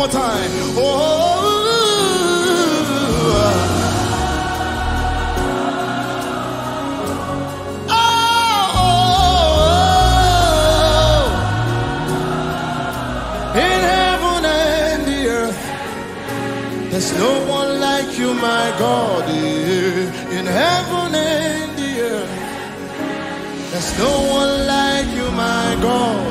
One more time. Oh. oh. In heaven and the earth, there's no one like you, my God. In heaven and the earth, there's no one like you, my God.